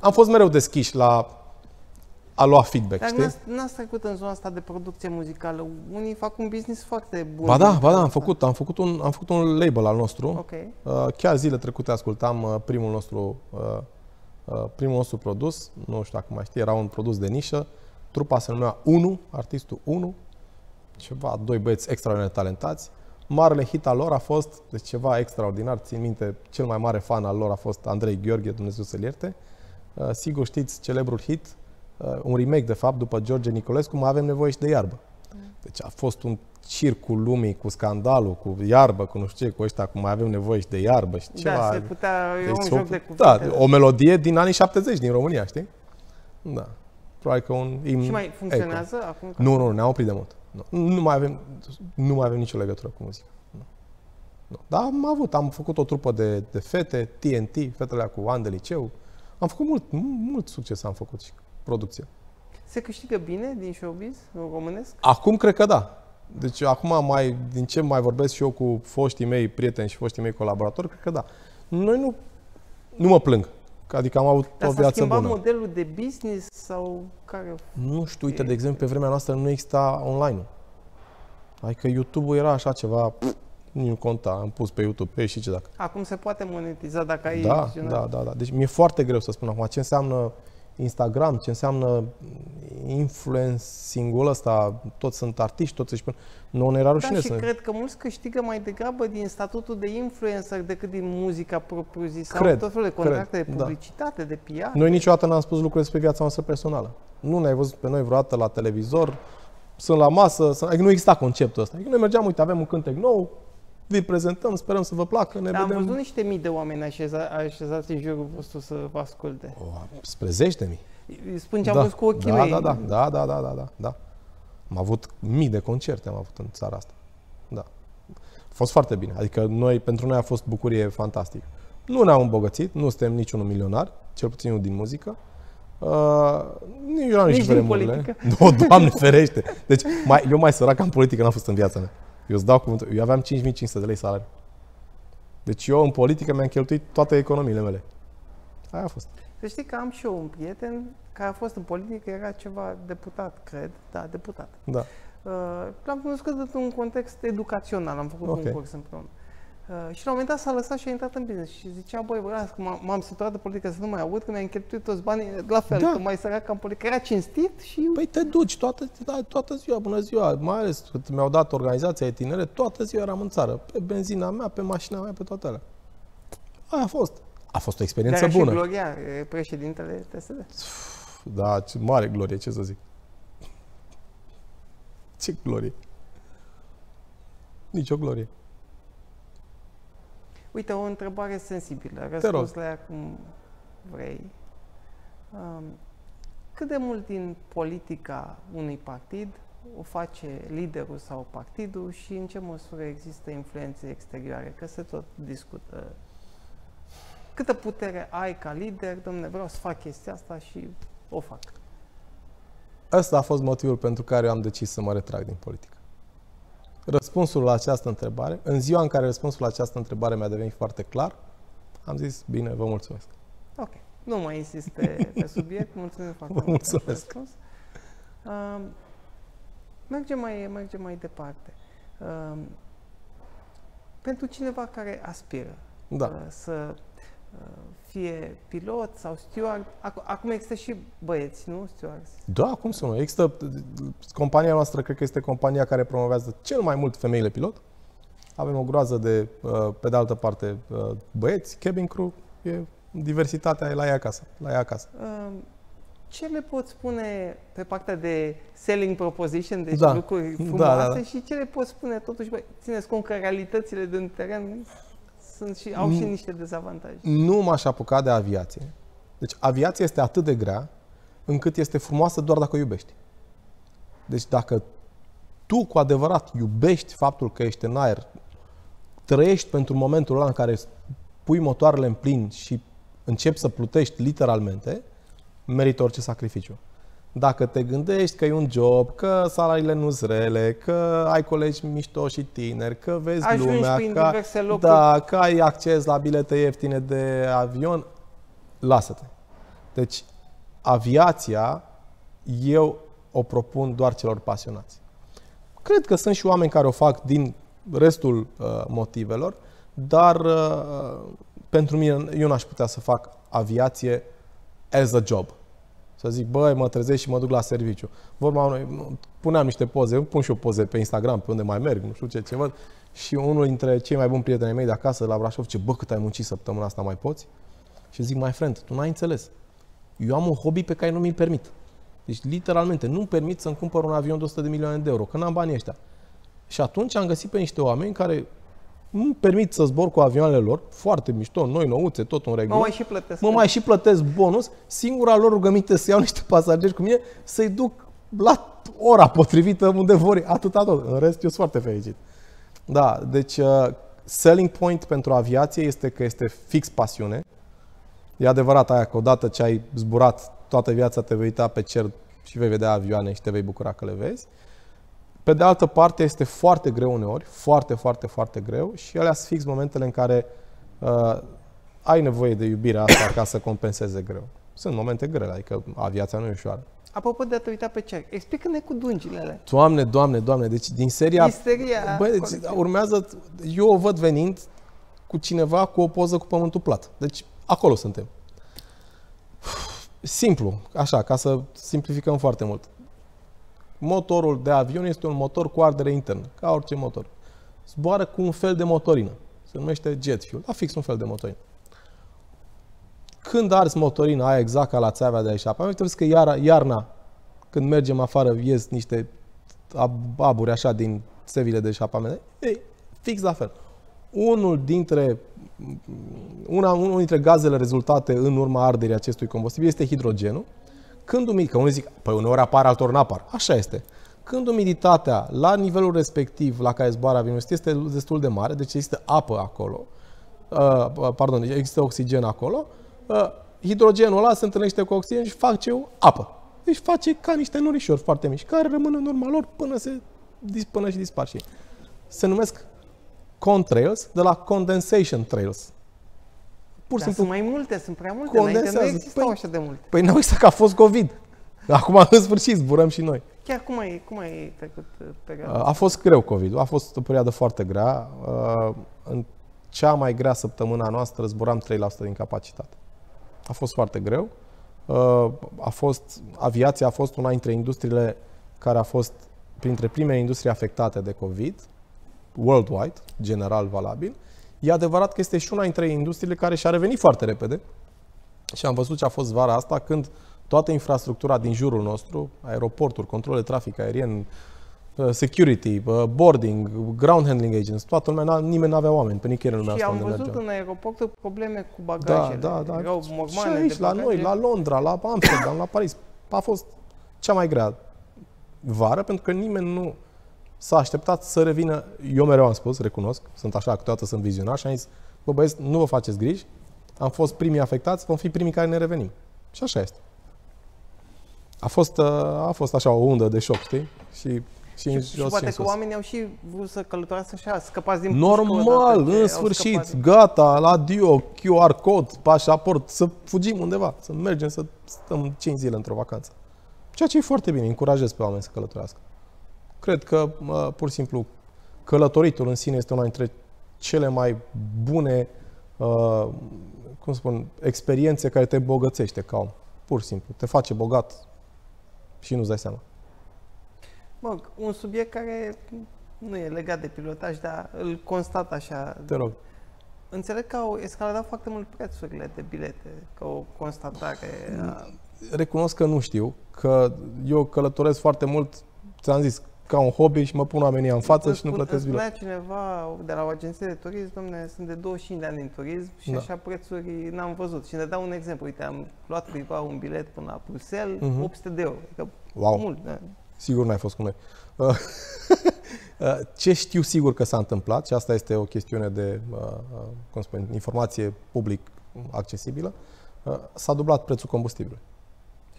Am fost mereu deschiși la a lua feedback, Dar știi? n-ați trecut în zona asta de producție muzicală. Unii fac un business foarte bun. Ba da, ba da, am făcut, am făcut, un, am făcut un label al nostru. Okay. Uh, chiar zile trecute ascultam uh, primul nostru uh, primul nostru produs, nu știu dacă mai știi, era un produs de nișă. Trupa se numea 1, artistul 1, ceva, doi băieți extraordinar talentați. marele hit al lor a fost, deci ceva extraordinar, țin minte, cel mai mare fan al lor a fost Andrei Gheorghe, Dumnezeu să-l ierte. Uh, sigur știți celebrul hit, uh, un remake de fapt după George Nicolescu, mai avem nevoie și de iarbă. Deci a fost un circul lumii cu scandalul, cu iarbă, cu nu știu ce, cu ăștia, cu mai avem nevoie și de iarbă și Da, ceva. se putea, e Deci un o- joc de Da, cuvinte. o melodie din anii 70 din România, știi? Da. Probabil că un imn Și mai eco. funcționează acum? că- Nu, nu, ne-am oprit de mult. Nu, nu, mai avem, nu mai avem nicio legătură cu muzica. Nu. Nu. Dar am avut, am făcut o trupă de, de fete, TNT, fetele cu ani de liceu. Am făcut mult, mult succes am făcut și producție. Se câștigă bine din showbiz românesc? Acum cred că da. Deci acum mai, din ce mai vorbesc și eu cu foștii mei prieteni și foștii mei colaboratori, cred că da. Noi nu, nu mă plâng. Adică am avut Dar o s-a viață schimbat bună. modelul de business sau care? Nu știu, uite, de exemplu, pe vremea noastră nu exista online-ul. Adică YouTube-ul era așa ceva, pf, nu conta, am pus pe YouTube, pe și ce dacă. Acum se poate monetiza dacă ai Da, vizionare. da, da, da. Deci mi-e foarte greu să spun acum ce înseamnă Instagram, ce înseamnă influencing-ul ăsta, toți sunt artiști, toți își spun. Nu ne era Da, rușine și să... cred că mulți câștigă mai degrabă din statutul de influencer decât din muzica propriu-zisă. Au Cred, tot felul de contracte cred, de da. publicitate, de PR. Noi niciodată n-am spus lucruri despre viața noastră personală. Nu ne-ai văzut pe noi vreodată la televizor, sunt la masă, sunt... adică nu exista conceptul ăsta. Adică noi mergeam, uite, avem un cântec nou, vi prezentăm, sperăm să vă placă, ne Dar am vedem... văzut niște mii de oameni așeza, așezați în jurul vostru să vă asculte. O, spre zeci de mii. Îi Spun ce am văzut cu ochii da, mei. da, da, da, da, da, da, da, da. Am avut mii de concerte, am avut în țara asta. Da. A fost foarte bine. Adică noi, pentru noi a fost bucurie fantastică. Nu ne-am îmbogățit, nu suntem niciunul milionar, cel puțin nu din muzică. Uh, nici eu n-am Nici nici din vremurile. politică. Nu, Doamne ferește. Deci, mai, eu mai sărac în politică n-am fost în viața mea. Eu îți dau cuvântul. Eu aveam 5500 de lei salariu. Deci eu în politică mi-am cheltuit toate economiile mele. Aia a fost. Să știi că am și eu un prieten care a fost în politică, era ceva deputat, cred. Da, deputat. Da. Uh, l-am cunoscut într-un context educațional, am făcut Ok. un curs împreună. Uh, și la un moment dat s-a lăsat și a intrat în business și zicea, băi, bă, las că m-am, m-am săturat de politică să nu mai aud, că mi-am cheltuit toți banii, la fel, Da. că mai sărac ca în politică. Era cinstit și Păi te duci toată, da, toată ziua, bună ziua, mai ales că mi-au dat organizația de tinere, toată ziua eram în țară, pe benzina mea, pe mașina mea, pe toate alea. Aia a fost. A fost o Dar experiență era bună. și Gloria, e președintele TSD. Da, ce mare glorie, ce să zic. Ce glorie. Nici o glorie. Uite, o întrebare sensibilă, rog. răspuns la ea cum vrei. Um, cât de mult din politica unui partid o face liderul sau partidul și în ce măsură există influențe exterioare? Că se tot discută. Câtă putere ai ca lider, domne, vreau să fac chestia asta și o fac. Ăsta a fost motivul pentru care eu am decis să mă retrag din politică. Răspunsul la această întrebare, în ziua în care răspunsul la această întrebare mi-a devenit foarte clar, am zis, bine, vă mulțumesc. Ok. Nu mai insist pe, pe subiect. Mulțumim foarte Vă mult pentru mulțumesc. răspuns. Um, mergem, mai, mergem mai departe. Um, pentru cineva care aspiră Da. uh, să uh, fie pilot sau steward, ac- acum există și băieți, nu? Stewards. Da, cum să nu? Există, compania noastră cred că este compania care promovează cel mai mult femeile pilot. Avem o groază de, uh, pe de altă parte, uh, băieți, cabin crew, e diversitatea e la ea acasă. La ea acasă. Um, ce le pot spune pe partea de selling proposition, deci Da. lucruri Da, frumoase da, da. și ce le pot spune totuși, băi, țineți cont că realitățile din teren sunt și, au și Mm. niște dezavantaje. Nu m-aș apuca de aviație. Deci aviația este atât de grea încât este frumoasă doar dacă o iubești. Deci dacă tu cu adevărat iubești faptul că ești în aer, trăiești pentru momentul ăla în care pui motoarele în plin și începi să plutești literalmente, merită orice sacrificiu. Dacă te gândești că e un job, că salariile nu rele, că ai colegi mișto și tineri, că vezi Ajungi lumea, prin că, diverse locuri. da, că ai acces la bilete ieftine de avion, lasă-te. Deci, aviația, eu o propun doar celor pasionați. Cred că sunt și oameni care o fac din restul uh, motivelor, dar uh, pentru mine, eu n-aș putea să fac aviație as a job. Să zic, băi, mă trezesc și mă duc la serviciu. Vorba unui, puneam niște poze, pun și eu poze pe Instagram, pe unde mai merg, nu știu ce, ce văd. Și unul dintre cei mai buni prieteni mei de acasă, la Brașov, ce bă, cât ai muncit săptămâna asta, mai poți? Și zic, mai friend, tu n-ai înțeles. Eu am un hobby pe care nu mi-l permit. Deci, literalmente, nu-mi permit să-mi cumpăr un avion de 100 de milioane de euro, că n-am banii ăștia. Și atunci am găsit pe niște oameni care nu permit să zbor cu avioanele lor, foarte mișto, noi nouțe, tot un regulă. Mă mai și plătesc. Mă mai și plătesc bonus. Singura lor rugăminte să iau niște pasageri cu mine, să-i duc la ora potrivită unde vor, atâta tot. În rest, eu sunt foarte fericit. Da, deci uh, selling point pentru aviație este că este fix pasiune. E adevărat aia că odată ce ai zburat toată viața te vei uita pe cer și vei vedea avioane și te vei bucura că le vezi. Pe de altă parte, este foarte greu uneori, foarte, foarte, foarte greu și alea sunt fix momentele în care uh, ai nevoie de iubirea asta ca să compenseze greu. Sunt momente grele, adică aviația nu e ușoară. Apropo de a te uita pe cer, explică-ne cu dungile alea. Doamne, doamne, doamne, deci din seria... Isteria Bă, deci colectiv. urmează, eu o văd venind cu cineva cu o poză cu pământul plat. Deci acolo suntem. Simplu, așa, ca să simplificăm foarte mult. Motorul de avion este un motor cu ardere internă, ca orice motor. Zboară cu un fel de motorină. Se numește jet fuel. La fix un fel de motorină. Când arzi motorina aia exact ca la țeavea de eșapament, trebuie că iar, iarna, când mergem afară, ies niște ab- aburi așa din țevile de eșapament. Ei, fix la fel. Unul dintre, una, unul dintre gazele rezultate în urma arderii acestui combustibil este hidrogenul. Când umid, că unii zic, păi uneori apar, altor n-apar. Așa este. Când umiditatea la nivelul respectiv la care zboară avionul este destul de mare, deci există apă acolo, uh, pardon, există oxigen acolo, uh, hidrogenul ăla se întâlnește cu oxigen și face o apă. Deci face ca niște norișori foarte mici, care rămân în urma lor până, se, dis- până și dispar și ei. Se numesc contrails de la condensation trails. Pur și Dar simplu sunt mai multe, sunt prea multe. Înainte nu condensează. existau Păi- așa de multe. Păi n-au existat că a fost COVID. Acum, în sfârșit, zburăm și noi. Chiar cum ai, cum ai trecut uh, perioada? A fost greu COVID, a fost o perioadă foarte grea. Uh, În cea mai grea săptămâna noastră zburam 3% din capacitate. A fost foarte greu. Uh, A fost, aviația a fost una dintre industriile care a fost printre primele industrie afectate de COVID, worldwide, general valabil. E adevărat că este și una dintre industriile care și-a revenit foarte repede. Și am văzut ce a fost vara asta când toată infrastructura din jurul nostru, aeroporturi, control de trafic aerien, uh, security, uh, boarding, ground handling agents, toată lumea, n-a- nimeni nu avea oameni, pe nicăieri nu Și lumea am unde văzut mergeam. în aeroporturi probleme cu Da, bagajele. da, da. Erau și mormane aici, de la bagaje. noi, la Londra, la Amsterdam, la Paris. A fost cea mai grea vară, pentru că nimeni nu s-a așteptat să revină. Eu mereu am spus, recunosc, sunt așa, câteodată sunt vizionar și am zis, bă băieți, nu vă faceți griji, am fost primii afectați, vom fi primii care ne revenim. Și așa este. A fost, uh, a fost așa o undă de șoc, știi? Și, și, în Și, și jos poate în că sus. oamenii au și vrut să călătorească așa, scăpați din pușcă odată Normal, ce în au sfârșit, scăpat. gata, la Dio, QR code, pașaport, să fugim undeva, să mergem să stăm 5 zile într-o vacanță. Ceea ce e foarte bine, încurajez pe oameni să călătorească. Cred că, mă, pur și simplu, călătoritul în sine este una dintre cele mai bune, uh, cum spun, experiențe care te bogățește ca om. Pur și simplu, te face bogat și nu-ți dai seama. Mă, un subiect care nu e legat de pilotaj, dar îl constat așa. Te rog. Înțeleg că au escaladat foarte mult prețurile de bilete, ca o constatare. A... recunosc că nu știu, că eu călătoresc foarte mult, ți-am zis, ca un hobby și mă pun oamenii în față Îmi și nu spun- plătesc îmi bilet. spunea cineva de la o agenție de turism, domne, sunt de 25 de ani în turism și Da. așa prețuri n-am văzut. Și ne dau un exemplu, uite, am luat cuiva un bilet până la Bruxelles, Mhm. 800 de euro. Adică Wow, mult, da. sigur n-ai fost cu noi. Uh, uh, Ce știu sigur că s-a întâmplat, și asta este o chestiune de, uh, uh, cum spun, informație public accesibilă, uh, s-a dublat prețul combustibilului.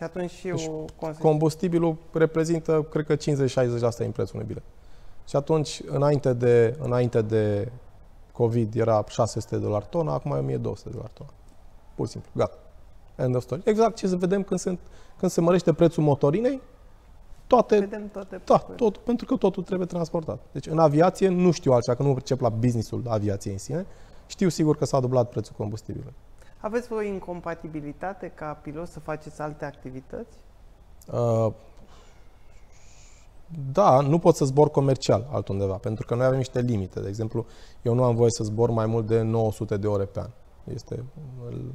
Și atunci și Deci, o consecință. Combustibilul reprezintă, cred că 50-60% din prețul unui bilet. Și atunci, înainte de, înainte de COVID, era 600 de dolari tona, acum e 1200 de dolari tona. Pur și simplu, gata. End of story. Exact ce să vedem când, sunt, când se mărește prețul motorinei, toate, Vedem toate da, prețurile. tot, pentru că totul trebuie transportat. Deci în aviație nu știu altceva, că nu percep la businessul aviației în sine, știu sigur că s-a dublat prețul combustibilului. Aveți vreo incompatibilitate ca pilot să faceți alte activități? Uh, da, nu pot să zbor comercial altundeva, pentru că noi avem niște limite. De exemplu, eu nu am voie să zbor mai mult de 900 de ore pe an. Este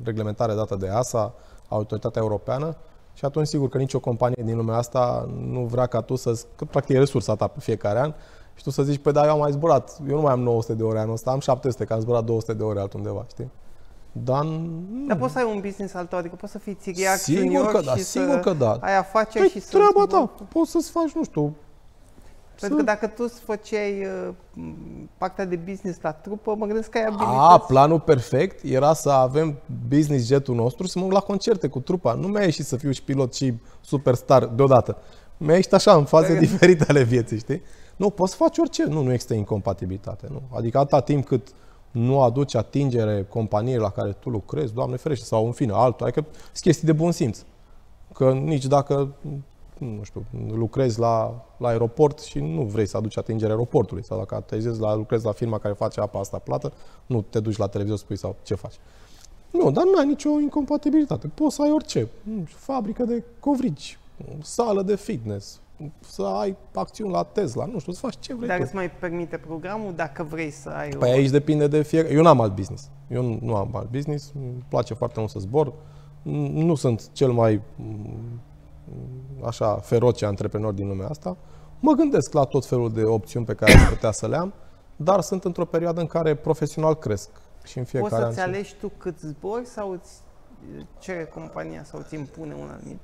reglementare dată de ASA, Autoritatea Europeană, și atunci sigur că nicio companie din lumea asta nu vrea ca tu să, că practic e resursa ta pe fiecare an, și tu să zici, păi da, eu am mai zburat, eu nu mai am 900 de ore anul ăsta, am 700, că am zburat 200 de ore altundeva, știi? Dar, Dar poți să ai un business al tău, adică poți să fii țiriac sigur că da, și sigur să că da. ai afaceri păi, și treaba ta, poți să-ți faci, nu știu, pentru că dacă tu îți făceai uh, partea de business la trupă, mă gândesc că ai abilități. A, planul perfect era să avem business jetul nostru să mă la concerte cu trupa. Nu mi-a ieșit să fiu și pilot și superstar deodată. Mi-a ieșit așa, în faze păi- diferite ale vieții, știi? Nu, poți să faci orice. Nu, nu există incompatibilitate. Nu. Adică atâta timp cât nu aduci atingere companiei la care tu lucrezi, Doamne ferește, sau în fine, altul. Adică sunt chestii de bun simț. Că nici dacă nu știu, lucrezi la, la aeroport și nu vrei să aduci atingere aeroportului sau dacă atezezi la, lucrezi la firma care face apa asta plată, nu te duci la televizor să spui sau ce faci. Nu, dar nu ai nicio incompatibilitate. Poți să ai orice. Fabrică de covrigi, sală de fitness, să ai acțiuni la Tesla, nu știu, să faci ce vrei Dar tu. îți mai permite programul dacă vrei să ai Păi o... aici depinde de fiecare. Eu n-am alt business. Eu nu am alt business. Îmi place foarte mult să zbor. Nu sunt cel mai așa feroce antreprenor din lumea asta, mă gândesc la tot felul de opțiuni pe care aș putea să le am, dar sunt într-o perioadă în care profesional cresc. Și în fiecare Poți să-ți an alegi tu cât zbori sau îți cere compania sau îți impune un anumit?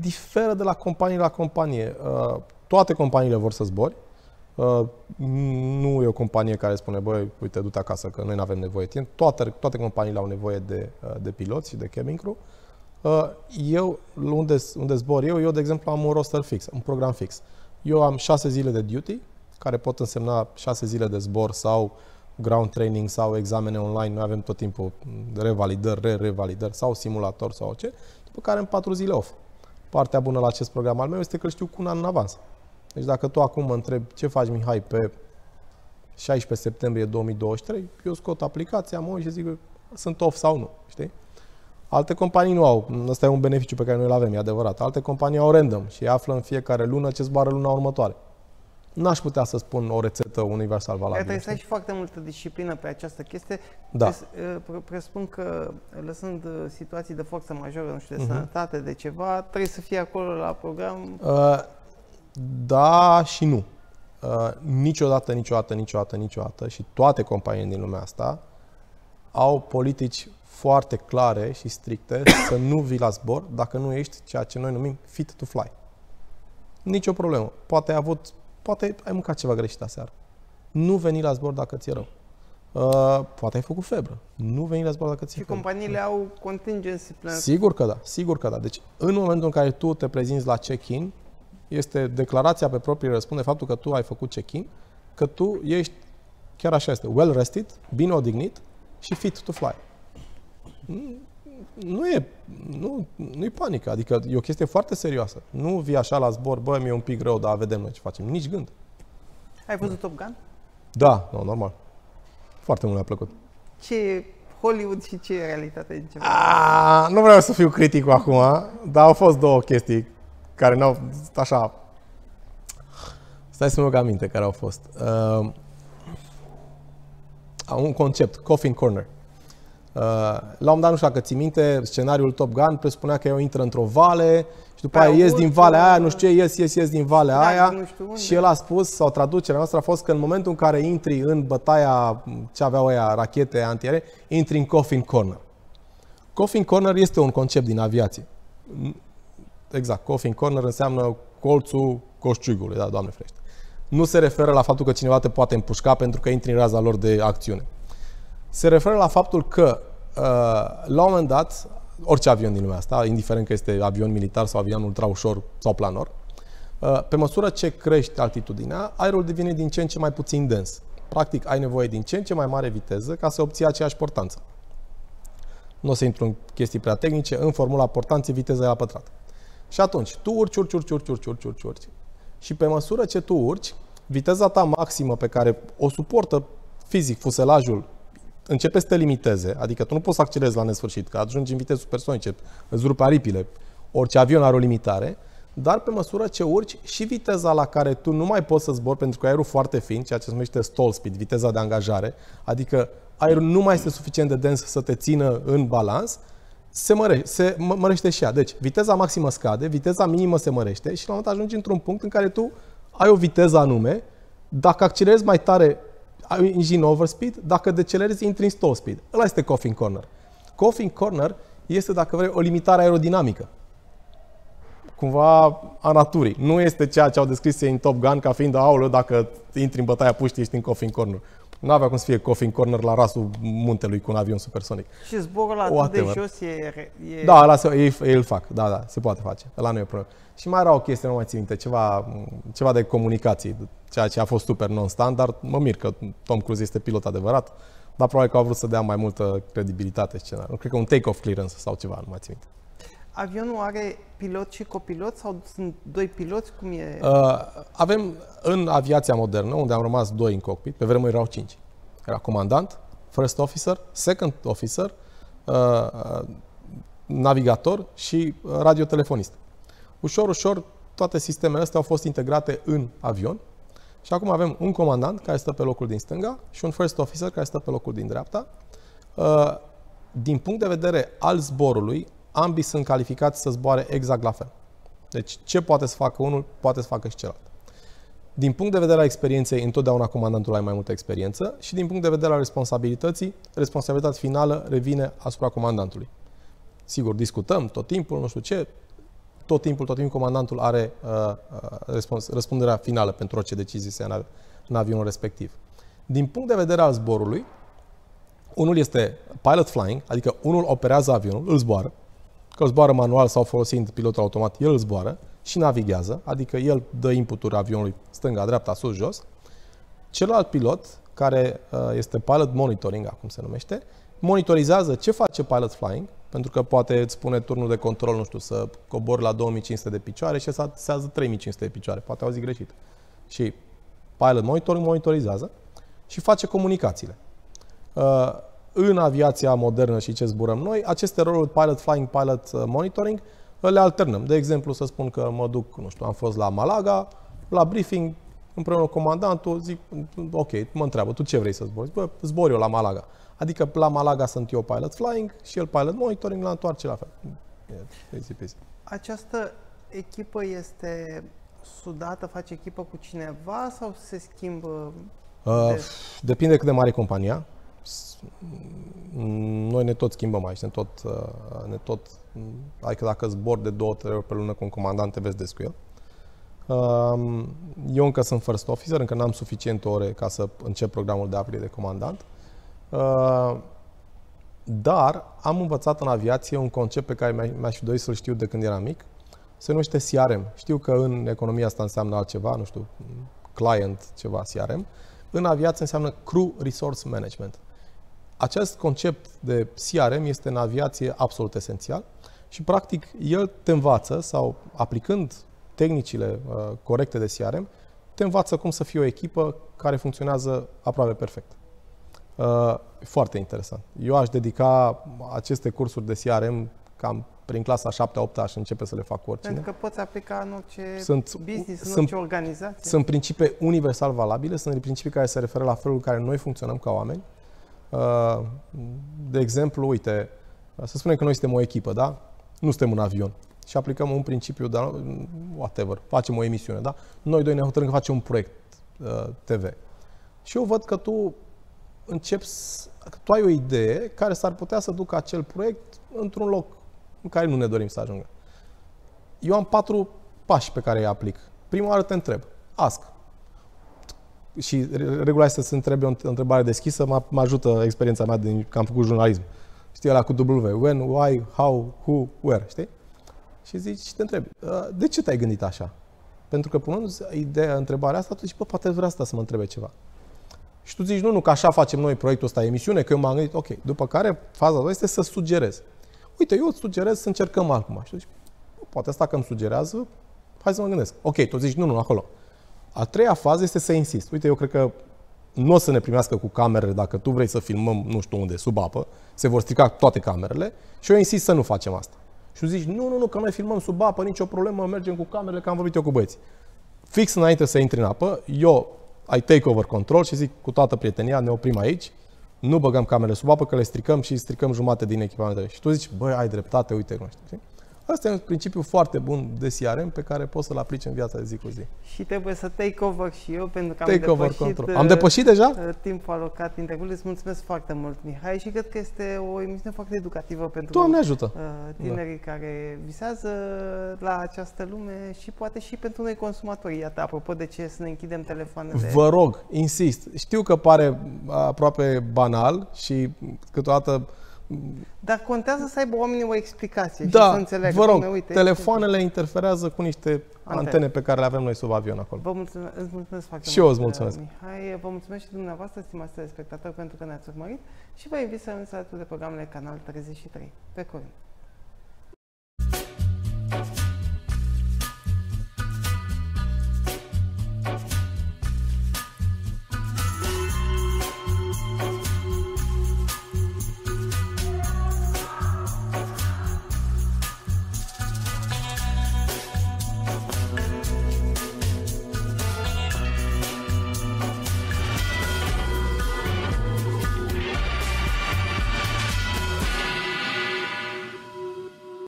Diferă de la companie la companie. Uh, toate companiile vor să zbori. Uh, nu e o companie care spune, băi, uite, du-te acasă, că noi nu avem nevoie de tine. Toate, toate companiile au nevoie de, uh, de piloți și de cabin crew. Uh, eu, unde, unde zbor eu, eu, de exemplu, am un roster fix, un program fix. Eu am șase zile de duty, care pot însemna șase zile de zbor sau ground training sau examene online. Noi avem tot timpul revalidări, re-revalidări sau simulator sau ce, după care am patru zile off. Partea bună la acest program al meu este că îl știu cu un an în avans. Deci dacă tu acum mă întrebi ce faci, Mihai, pe 16 septembrie 2023, eu scot aplicația, mă și zic sunt off sau nu, știi? Alte companii nu au. Ăsta e un beneficiu pe care noi îl avem, e adevărat. Alte companii au random și află în fiecare lună ce zboară luna următoare. N-aș putea să spun o rețetă universal valabilă. Trebuie să ai și foarte multă disciplină pe această chestie. Da. Uh, presupun că, lăsând uh, situații de forță majoră, nu știu, de uh-huh. sănătate, de ceva, trebuie să fie acolo la program? Uh, da și nu. Uh, niciodată, niciodată, niciodată, niciodată și toate companiile din lumea asta au politici foarte clare și stricte să nu vii la zbor dacă nu ești ceea ce noi numim fit to fly. Nicio problemă. Poate ai avut, poate ai mâncat ceva greșit aseară. Nu veni la zbor dacă ți-e rău. Uh, poate ai făcut febră. Nu veni la zbor dacă ți-e Și companiile au contingency plan. Sigur că da, sigur că da. Deci în momentul în care tu te prezinți la check-in, este declarația pe proprie răspunde faptul că tu ai făcut check-in, că tu ești, chiar așa este, well rested, bine odihnit și fit to fly nu e, nu, nu e panică, adică e o chestie foarte serioasă. Nu vii așa la zbor, bă, mi-e un pic rău, dar vedem noi ce facem. Nici gând. Ai văzut Top Gun? Da, no, normal. Foarte mult mi-a plăcut. Ce e Hollywood și ce e realitate în ce A, Nu vreau să fiu critic acum, dar au fost două chestii care n-au, așa, stai să mă aminte care au fost. Uh, un concept, Coffin Corner. Uh, la un moment dat, nu știu dacă ții minte, scenariul Top Gun presupunea că eu intră într-o vale și după aia ies din valea aia, nu știu ce, ies, ies, ies din valea da, aia și el a spus, sau traducerea noastră a fost că în momentul în care intri în bătaia ce aveau aia, rachete antiere, intri în Coffin Corner. Coffin Corner este un concept din aviație. Exact, Coffin Corner înseamnă colțul coșciugului, da, doamne frește. Nu se referă la faptul că cineva te poate împușca pentru că intri în raza lor de acțiune se referă la faptul că uh, la un moment dat, orice avion din lumea asta, indiferent că este avion militar sau avion ultra ușor sau planor, uh, pe măsură ce crește altitudinea, aerul devine din ce în ce mai puțin dens. Practic, ai nevoie din ce în ce mai mare viteză ca să obții aceeași portanță. Nu o să intru în chestii prea tehnice, în formula portanței viteza la pătrat. Și atunci, tu urci, urci, urci, urci, urci, urci, urci, urci. Și pe măsură ce tu urci, viteza ta maximă pe care o suportă fizic fuselajul începe să te limiteze, adică tu nu poți să accelerezi la nesfârșit, că ajungi în viteze supersonice, îți rupe aripile, orice avion are o limitare, dar pe măsură ce urci și viteza la care tu nu mai poți să zbori pentru că aerul foarte fin, ceea ce se numește stall speed, viteza de angajare, adică aerul nu mai este suficient de dens să te țină în balans, se, măre, se mă, mărește și ea. Deci, viteza maximă scade, viteza minimă se mărește și la un moment ajungi într-un punct în care tu ai o viteză anume, dacă accelerezi mai tare, ai engine overspeed, dacă decelerezi, intri în stall speed. Ăla este coughing corner. Coughing corner este, dacă vrei, o limitare aerodinamică. Cumva a naturii. Nu este ceea ce au descris ei în Top Gun ca fiind, aulă, dacă intri în bătaia puștii, ești în coughing corner. Nu avea cum să fie coffin corner la rasul muntelui cu un avion supersonic. Și zborul la atât de jos e... e... Da, ăla se, ei, ei îl fac, da, da, se poate face. Ăla nu e problemă. Și mai era o chestie, nu mai țin minte, ceva, ceva de comunicații, ceea ce a fost super non-standard. Mă mir că Tom Cruise este pilot adevărat, dar probabil că au vrut să dea mai multă credibilitate scenariul. Cred că un take-off clearance sau ceva, nu mai țin minte. Avionul are pilot și copilot sau sunt doi piloți? Cum e? Uh, avem în aviația modernă, unde am rămas doi în cockpit, pe vremuri erau cinci. Era comandant, first officer, second officer, uh, uh navigator și uh, radiotelefonist. Ușor, ușor, toate sistemele astea au fost integrate în avion și acum avem un comandant care stă pe locul din stânga și un first officer care stă pe locul din dreapta. Uh, din punct de vedere al zborului, ambii sunt calificați să zboare exact la fel. Deci ce poate să facă unul, poate să facă și celălalt. Din punct de vedere al experienței, întotdeauna comandantul are mai multă experiență și din punct de vedere al responsabilității, responsabilitatea finală revine asupra comandantului. Sigur, discutăm tot timpul, nu știu ce, tot timpul, tot timpul comandantul are uh, uh răspunderea finală pentru orice decizie se ia în, în avionul respectiv. Din punct de vedere al zborului, unul este pilot flying, adică unul operează avionul, îl zboară, că zboară manual sau folosind pilotul automat, el zboară și navighează, adică el dă inputuri avionului stânga, dreapta, sus, jos. Celălalt pilot, care uh, este pilot monitoring, acum se numește, monitorizează ce face pilot flying, pentru că poate îți spune turnul de control, nu știu, să cobori la 2500 de picioare și să sează 3500 de picioare. Poate auzi greșit. Și pilot monitoring monitorizează și face comunicațiile. Uh, în aviația modernă și ce zburăm noi, aceste roluri pilot flying, pilot uh, monitoring le alternăm. De exemplu, să spun că mă duc, nu știu, am fost la Malaga, la briefing, împreună cu comandantul, zic, ok, mă întreabă, tu ce vrei să zbori? Bă, zbor eu la Malaga. Adică la Malaga sunt eu pilot flying și el pilot monitoring, la întoarce la fel. Easy peasy. Această echipă este sudată, face echipă cu cineva sau se schimbă? Uh, de... Depinde cât de mare e compania. Noi ne tot schimbăm aici, ne tot, uh, ne tot adică dacă zbor de două, trei ori pe lună cu un comandant, te vezi des cu el. Um, eu încă sunt first officer, încă n-am suficiente ore ca să încep programul de aprilie de comandant. Uh, dar am învățat în aviație un concept pe care mi-aș fi dorit să-l știu de când eram mic. Se numește CRM. Știu că în economia asta înseamnă altceva, nu știu, client, ceva CRM. În aviație înseamnă Crew Resource Management. Acest concept de CRM este în aviație absolut esențial și, practic, el te învață sau aplicând tehnicile uh, corecte de CRM, te învață cum să fii o echipă care funcționează aproape perfect. Uh, foarte interesant. Eu aș dedica aceste cursuri de CRM cam prin clasa 7-8 aș începe să le fac oricine. Pentru că poți aplica în orice sunt, business, în sunt, orice organizație. Sunt principii universal valabile, sunt principii care se referă la felul în care noi funcționăm ca oameni. Uh, de exemplu, uite, să spunem că noi suntem o echipă, da? Nu suntem un avion și aplicăm un principiu, de whatever, facem o emisiune, da? Noi doi ne hotărâm că facem un proiect uh, TV. Și eu văd că tu începi, că tu ai o idee care s-ar putea să ducă acel proiect într-un loc în care nu ne dorim să ajungă. Eu am patru pași pe care îi aplic. Prima oară te întreb, ask. Și regula este să întrebe o întrebare deschisă, mă, mă ajută experiența mea din că am făcut jurnalism. Știi, ăla cu W, when, why, how, who, where, știi? Și zici și te întrebi, ă, de ce te-ai gândit așa? Pentru că punând ideea, întrebarea asta, tu zici, bă, poate vrea asta să mă întrebe ceva. Și tu zici, nu, nu, că așa facem noi proiectul ăsta, emisiune, că eu m-am gândit, ok. După care, faza a este să sugerezi. Uite, eu îți sugerez să încercăm altcum. Și tu zici, poate asta că îmi sugerează, hai să mă gândesc. Ok, tu zici, nu, nu, acolo. A treia fază este să insist. Uite, eu cred că nu o să ne primească cu camerele dacă tu vrei să filmăm nu știu unde, sub apă, se vor strica toate camerele și eu insist să nu facem asta. Și tu zici, nu, nu, nu, că noi filmăm sub apă, nicio problemă, mergem cu camerele, că am vorbit eu cu băieții. Fix înainte să intri în apă, eu ai take over control și zic cu toată prietenia, ne oprim aici, nu băgăm camerele sub apă, că le stricăm și stricăm jumate din echipamentele. Și tu zici, băi, ai dreptate, uite, nu știu. Asta e un principiu foarte bun de CRM pe care poți să-l aplici în viața de zi cu zi. Și trebuie să take over și eu, pentru că take am over depășit, control. Am depășit deja? Uh, timpul alocat interviului. Îți mulțumesc foarte mult, Mihai, și cred că este o emisiune foarte educativă pentru Doamne ajută. Uh, tinerii da. care visează la această lume și poate și pentru noi consumatori. Iată, apropo de ce să ne închidem telefoanele. Vă rog, insist. Știu că pare aproape banal și câteodată dar contează să aibă oamenii o explicație da, și să înțeleagă. vă rog, uite, telefoanele interferează cu niște antene. antene pe care le avem noi sub avion acolo. Vă mulțumesc, îți mulțumesc foarte și mult. Și eu îți mulțumesc. Mihai, vă mulțumesc și dumneavoastră, stimați telespectatori, pentru că ne-ați urmărit și vă invit să rămâneți alături de programele Canal 33. Pe curând!